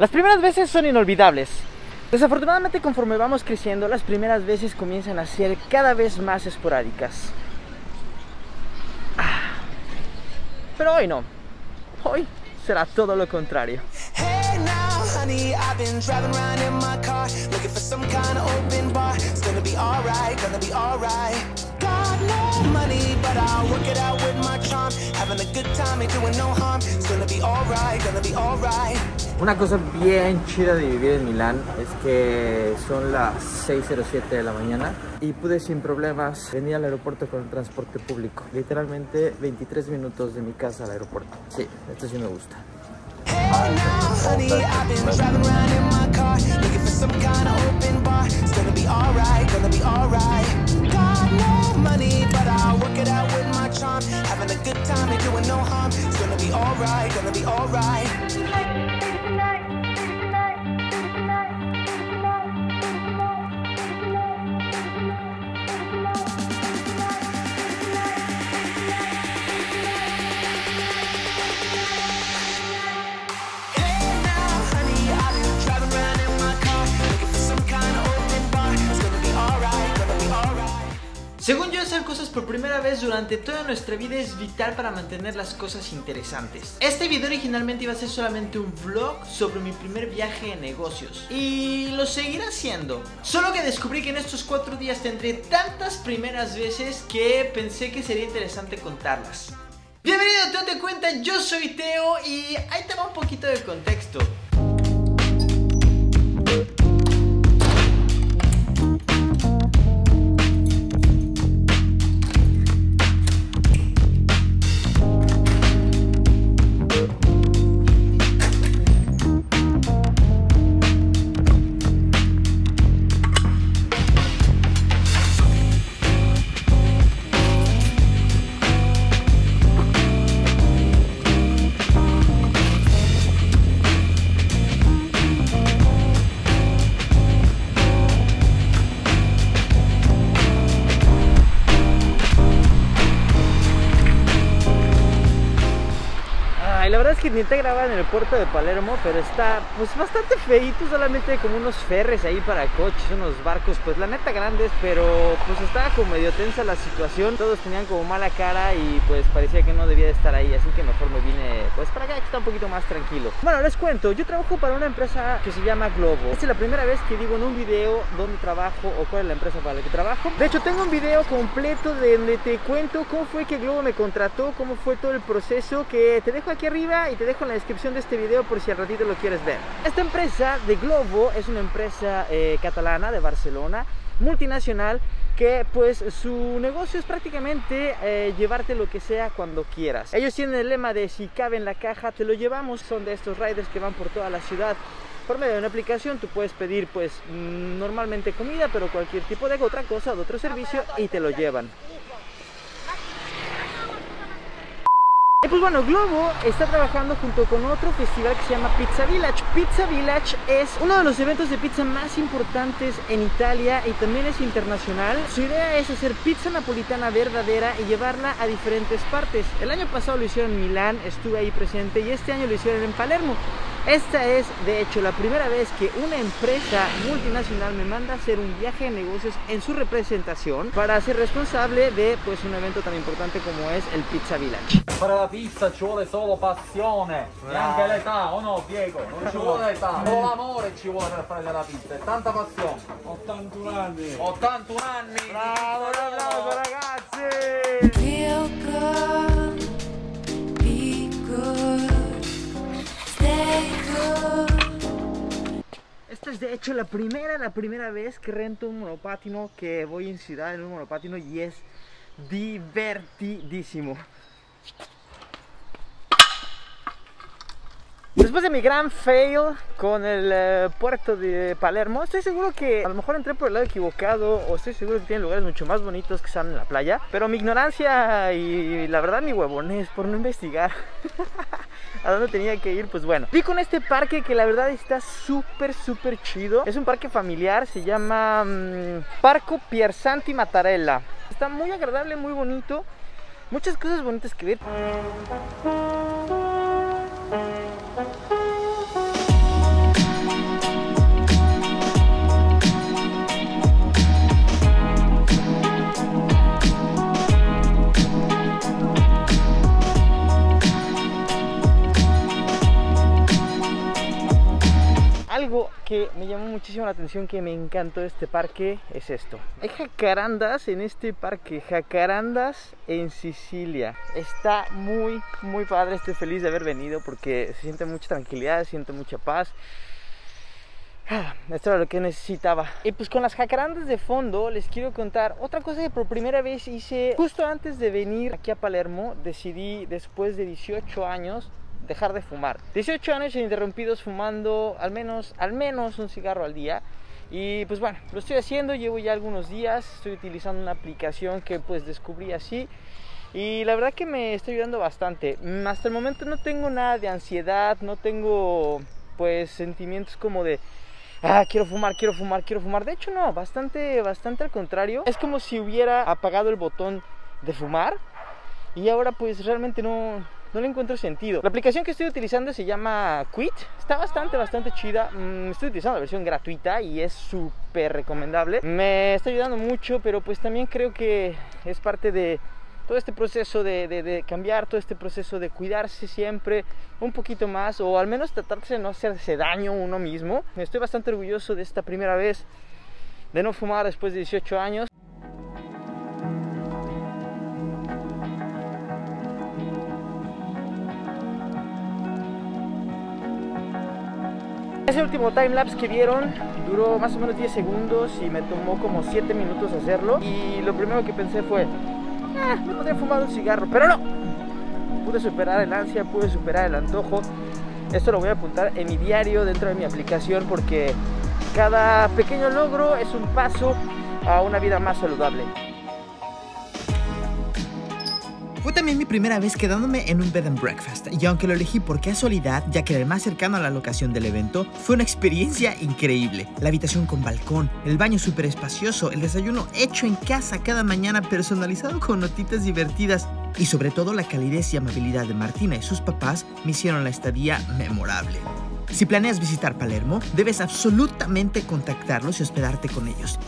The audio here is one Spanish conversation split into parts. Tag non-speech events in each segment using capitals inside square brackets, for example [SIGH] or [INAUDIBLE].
Las primeras veces son inolvidables. Desafortunadamente conforme vamos creciendo, las primeras veces comienzan a ser cada vez más esporádicas. Ah. Pero hoy no. Hoy será todo lo contrario. Una cosa bien chida de vivir en Milán es que son las 6.07 de la mañana y pude sin problemas venir al aeropuerto con el transporte público. Literalmente 23 minutos de mi casa al aeropuerto. Sí, esto sí me gusta. Having a good time, ain't doing no harm. It's gonna. Según yo, hacer cosas por primera vez durante toda nuestra vida es vital para mantener las cosas interesantes. Este video originalmente iba a ser solamente un vlog sobre mi primer viaje en negocios. Y lo seguirá haciendo. Solo que descubrí que en estos cuatro días tendré tantas primeras veces que pensé que sería interesante contarlas. Bienvenido a Teo Te Cuenta, yo soy Teo y ahí te va un poquito de contexto. Que intenté grabar en el puerto de Palermo, pero está pues bastante feito, solamente como unos ferres ahí para coches, unos barcos, pues la neta grandes, pero pues estaba como medio tensa la situación, todos tenían como mala cara y pues parecía que no debía de estar ahí, así que mejor me vine pues para acá que está un poquito más tranquilo. Bueno, les cuento, yo trabajo para una empresa que se llama Globo. Esta es la primera vez que digo en un video dónde trabajo o cuál es la empresa para la que trabajo. De hecho, tengo un video completo de donde te cuento cómo fue que Globo me contrató, cómo fue todo el proceso que te dejo aquí arriba y te dejo en la descripción de este video por si al ratito lo quieres ver. Esta empresa de Globo es una empresa eh, catalana de Barcelona, multinacional, que pues su negocio es prácticamente eh, llevarte lo que sea cuando quieras. Ellos tienen el lema de si cabe en la caja, te lo llevamos. Son de estos riders que van por toda la ciudad. Por medio de una aplicación tú puedes pedir pues mm, normalmente comida, pero cualquier tipo de otra cosa de otro servicio y te lo llevan. Y pues bueno, Globo está trabajando junto con otro festival que se llama Pizza Village. Pizza Village es uno de los eventos de pizza más importantes en Italia y también es internacional. Su idea es hacer pizza napolitana verdadera y llevarla a diferentes partes. El año pasado lo hicieron en Milán, estuve ahí presente y este año lo hicieron en Palermo. Esta es, de hecho, la primera vez que una empresa multinacional me manda a hacer un viaje de negocios en su representación para ser responsable de pues un evento tan importante como es el Pizza Village. Fare la pizza ci vuole solo passione e anche l'età, o no Diego? Non ci vuole l'età, solo l'amore ci vuole per fare la pizza, e tanta passione. 81 anni. 81 anni! Bravo, un applauso ragazzi! Es de hecho la primera, la primera vez que rento un monopatino, que voy en ciudad en un monopatino y es divertidísimo. Después de mi gran fail con el eh, puerto de Palermo, estoy seguro que a lo mejor entré por el lado equivocado o estoy seguro que tienen lugares mucho más bonitos que están en la playa, pero mi ignorancia y la verdad mi huevonés por no investigar [LAUGHS] a dónde tenía que ir, pues bueno. Vi con este parque que la verdad está súper, súper chido. Es un parque familiar, se llama mm, Parco Piersanti Mattarella. Está muy agradable, muy bonito. Muchas cosas bonitas que ver. Algo que me llamó muchísimo la atención, que me encantó de este parque, es esto. Hay jacarandas en este parque, jacarandas en Sicilia. Está muy, muy padre, estoy feliz de haber venido porque se siente mucha tranquilidad, se siente mucha paz. Ah, Esto era lo que necesitaba. Y pues con las jacarandas de fondo les quiero contar otra cosa que por primera vez hice justo antes de venir aquí a Palermo. Decidí después de 18 años dejar de fumar. 18 años ininterrumpidos fumando al menos, al menos un cigarro al día. Y pues bueno, lo estoy haciendo, llevo ya algunos días, estoy utilizando una aplicación que pues descubrí así. Y la verdad que me está ayudando bastante. Mm, Hasta el momento no tengo nada de ansiedad, no tengo pues sentimientos como de ah, quiero fumar, quiero fumar, quiero fumar. De hecho, no, bastante, bastante al contrario. Es como si hubiera apagado el botón de fumar y ahora pues realmente no, no le encuentro sentido. La aplicación que estoy utilizando se llama Quit. Está bastante, bastante chida. Mm, Estoy utilizando la versión gratuita y es súper recomendable. Me está ayudando mucho, pero pues también creo que es parte de todo este proceso de, cambiar, todo este proceso de cuidarse siempre un poquito más o al menos tratarse de no hacerse daño uno mismo. Estoy bastante orgulloso de esta primera vez de no fumar después de 18 años. Ese último timelapse que vieron duró más o menos 10 segundos y me tomó como 7 minutos hacerlo. Y lo primero que pensé fue, ah, me podría fumar un cigarro, pero no. Pude superar el ansia, pude superar el antojo. Esto lo voy a apuntar en mi diario dentro de mi aplicación porque cada pequeño logro es un paso a una vida más saludable. También mi primera vez quedándome en un bed and breakfast, y aunque lo elegí por casualidad, ya que era el más cercano a la locación del evento, fue una experiencia increíble. La habitación con balcón, el baño súper espacioso, el desayuno hecho en casa cada mañana personalizado con notitas divertidas y sobre todo la calidez y amabilidad de Martina y sus papás me hicieron la estadía memorable. Si planeas visitar Palermo, debes absolutamente contactarlos y hospedarte con ellos.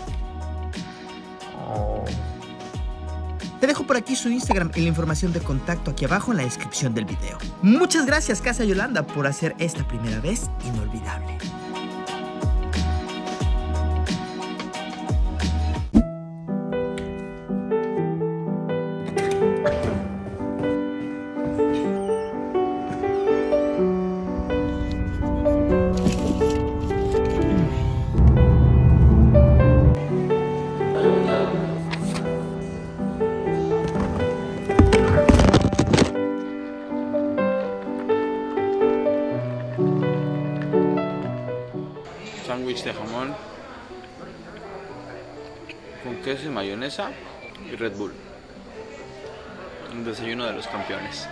Te dejo por aquí su Instagram y la información de contacto aquí abajo en la descripción del video. Muchas gracias Casa Yolanda por hacer esta primera vez inolvidable. Con queso y mayonesa y Red Bull. Un desayuno de los campeones.